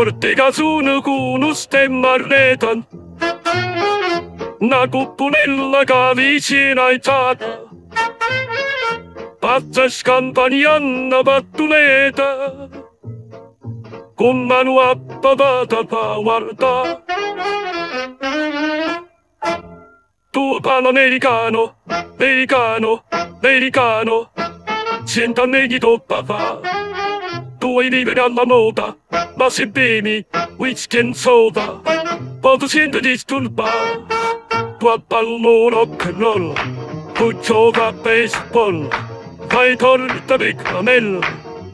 forte casuno con un stemma retan. Una cuppunella che vicina ai tata. Pazza scampagnana battuleta. Con mano appavata pa guarda. Tu parlo americano, americano, americano. Senta me di toppa fa. Tu vuoi vivere alla moda, ma se bevi whisky e soda, poi ti senti disturbare. Tu a ballo rock and roll, tu gioca a baseball, fai torta di caramella,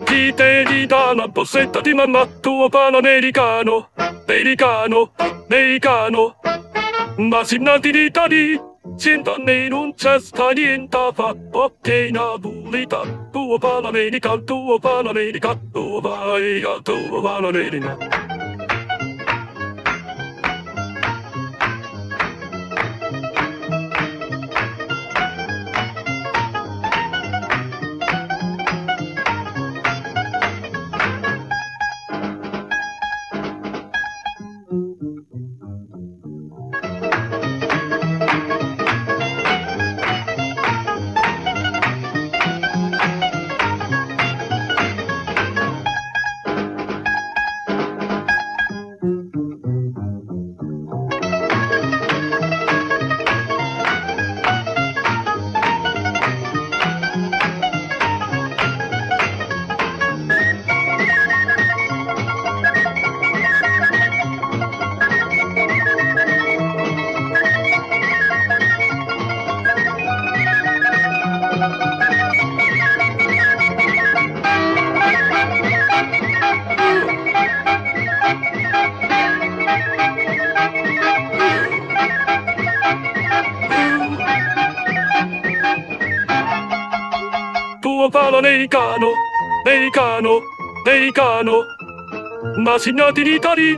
ti te ti dà una borsetta di mamma, tu parlo americano, americano, ma se nati di Sintoneinuntses talintava opteina puulita. Tuo palaveini kaltuo palaveini kattuva aika tuo palaveini. Tu parlo americano, americano. Americano, ma se nati in Italia,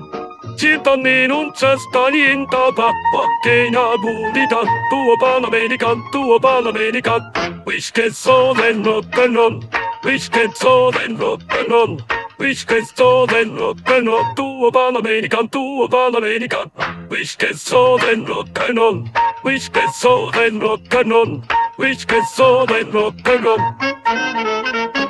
senta me non c'è sta niente pa, perché Napolita, tu parlo americano, tu parlo americano, whisky soda and rock and roll, whisky soda and rock and roll, whisky soda and rock and roll, tu parlo americano, tu parlo americano, whisky soda and rock and roll, whisky soda and rock and roll, whisky soda and rock and. Thank you.